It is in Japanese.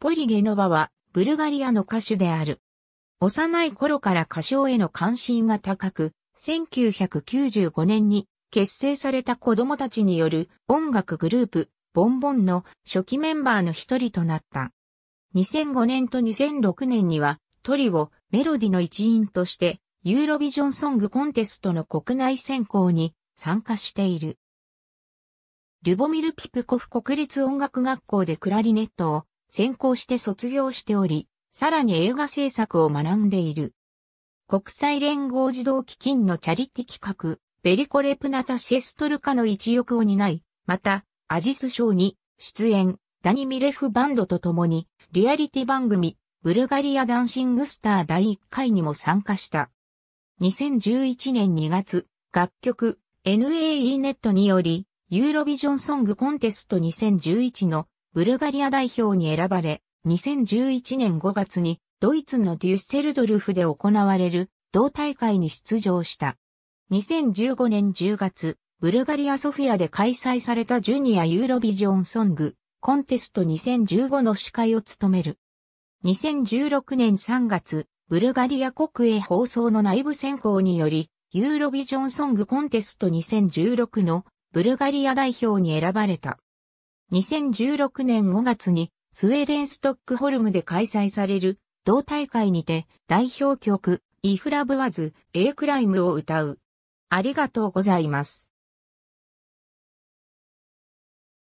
ポリゲノバはブルガリアの歌手である。幼い頃から歌唱への関心が高く、1995年に結成された子供たちによる音楽グループ、ボンボンの初期メンバーの一人となった。2005年と2006年にはトリオ、メロディの一員としてユーロビジョンソングコンテストの国内選考に参加している。ルボミル・ピプコフ国立音楽学校でクラリネットを専攻して卒業しており、さらに映画制作を学んでいる。国際連合児童基金のチャリティ企画、ベリコレプナタシェストルカの一翼を担い、また、アジス賞に出演、ダニミレフバンドと共に、リアリティ番組、ブルガリアダンシングスター第1回にも参加した。2011年2月、楽曲 NAE ネットにより、ユーロビジョンソングコンテスト2011のブルガリア代表に選ばれ、2011年5月にドイツのデュッセルドルフで行われる同大会に出場した。2015年10月、ブルガリアソフィアで開催されたジュニアユーロビジョンソングコンテスト2015の司会を務める。2016年3月、ブルガリア国営放送の内部選考により、ユーロビジョンソングコンテスト2016のブルガリア代表に選ばれた。2016年5月にスウェーデンストックホルムで開催される同大会にて代表曲イフラブワズ A クライムを歌う。ありがとうございます。